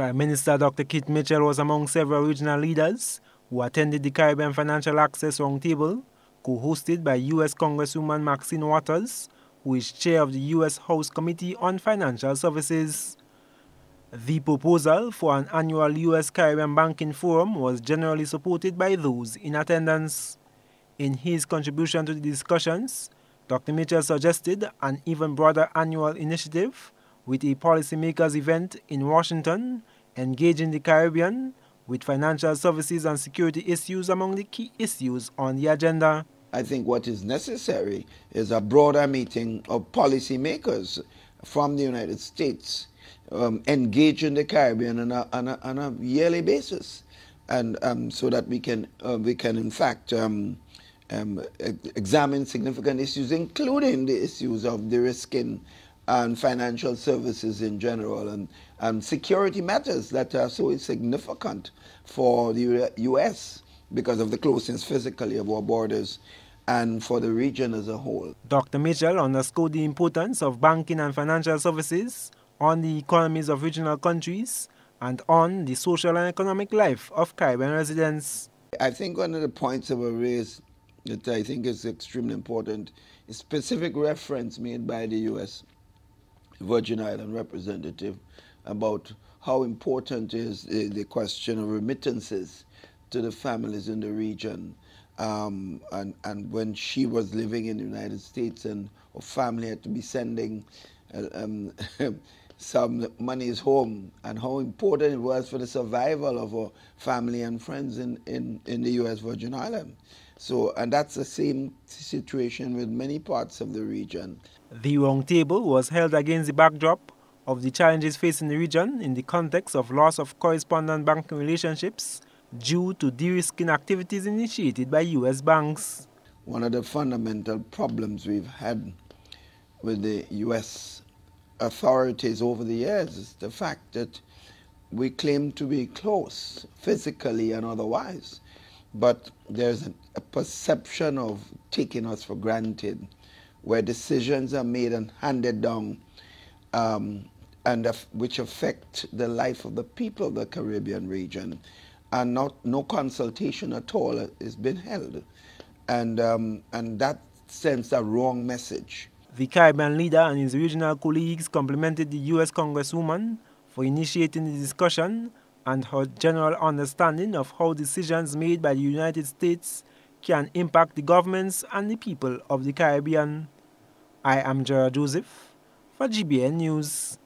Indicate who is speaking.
Speaker 1: Prime Minister Dr. Keith Mitchell was among several regional leaders who attended the Caribbean Financial Access Roundtable, co-hosted by U.S. Congresswoman Maxine Waters, who is chair of the U.S. House Committee on Financial Services. The proposal for an annual U.S. Caribbean Banking Forum was generally supported by those in attendance. In his contribution to the discussions, Dr. Mitchell suggested an even broader annual initiative with a policymakers event in Washington engaging the Caribbean with financial services and security issues among the key issues on the agenda.
Speaker 2: I think what is necessary is a broader meeting of policymakers from the United States um, engaging the Caribbean on a, on a, on a yearly basis, and um, so that we can uh, we can in fact um, um examine significant issues, including the issues of de-risking and financial services in general and, and security matters that are so significant for the U.S. because of the closeness physically of our borders and for the region as a whole.
Speaker 1: Dr. Mitchell underscored the importance of banking and financial services on the economies of regional countries and on the social and economic life of Caribbean residents.
Speaker 2: I think one of the points that were raised that I think is extremely important is specific reference made by the U.S. Virgin Island representative about how important is the question of remittances to the families in the region. Um, and, and when she was living in the United States and her family had to be sending uh, um, some monies home and how important it was for the survival of her family and friends in, in, in the U.S. Virgin Islands. So, and that's the same situation with many parts of the region.
Speaker 1: The roundtable was held against the backdrop of the challenges facing the region in the context of loss of correspondent banking relationships due to de-risking activities initiated by U.S. banks.
Speaker 2: One of the fundamental problems we've had with the U.S. authorities over the years is the fact that we claim to be close, physically and otherwise, but there's a, a perception of taking us for granted, where decisions are made and handed down, um, and which affect the life of the people of the Caribbean region, and not no consultation at all has been held, and um, and that sends a wrong message.
Speaker 1: The Caribbean leader and his regional colleagues complimented the U.S. Congresswoman for initiating the discussion and her general understanding of how decisions made by the United States can impact the governments and the people of the Caribbean. I am Gerard Joseph for GBN News.